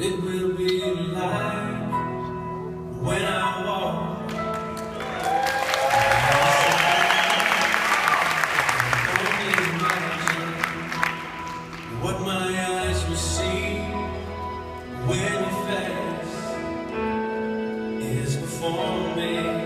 it will be light when I walk. Outside, what my eyes will see when your face is before me.